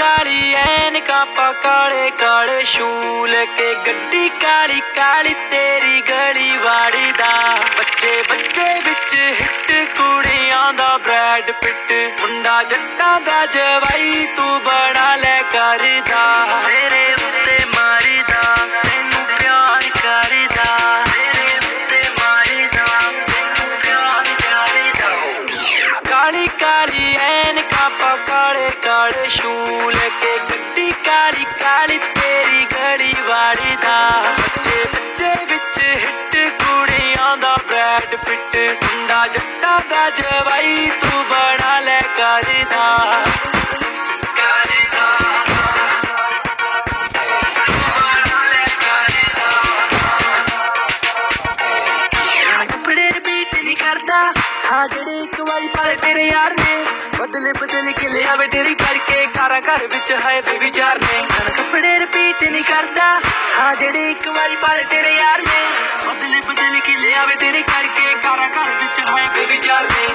काली एनका पकाड़े काले शूल के गड्डी काली काली तेरी गली वाड़ी दा। बच्चे बच्चे बिच हिट, कुड़ियाँ दा ब्रेड पिट। मुंडा जट्टा दा जवाई तू बड़ा ले करदा तेरे उत्ते मारीदा तेनू प्यार करदा तेरे उत्ते मारीदा तेनू प्यार करदा काली काली एनका पका ਬ੍ਰੈਡ ਪਿੱਟ ਮੁੰਡਾ ਜੱਟਾਂ ਦਾ ਜਵਾਈ ਤੂੰ ਬੜਾ ਲੈ ਕਰਦਾ ਕਰਦਾ ਬੜਾ ਲੈ ਕਰਦਾ ਕੱਪੜੇ ਰਿਪੀਟ ਨਹੀਂ ਕਰਦਾ ਹਾਂ ਜਿਹੜੇ ਇੱਕ ਵਾਰੀ ਪਾਲੇ ਤੇਰੇ ਯਾਰ ਨੇ ਬਦਲੇ ਬਦਲ ਕੇ ਲਿਆਵੇ ਤੇਰੀ ਕਰਕੇ ਕਾਰਾਂ ਘਰ ਵਿੱਚ ਹੈ ਤੇ ਵਿਚਾਰ ਨੇ ਹੁਣ ਕੱਪੜੇ ਰਿਪੀਟ ਨਹੀਂ ਕਰਦਾ ਹਾਂ ਜਿਹੜੇ ਇੱਕ ਵਾਰੀ ਪਾਲੇ ਤੇਰੇ ਯਾਰ ਕਰਕੇ ਕਾਰਾਂ ਘਰ ਵਿੱਚ ਹੈ ਤੇ ਵਿਚਾਰ ਨੇ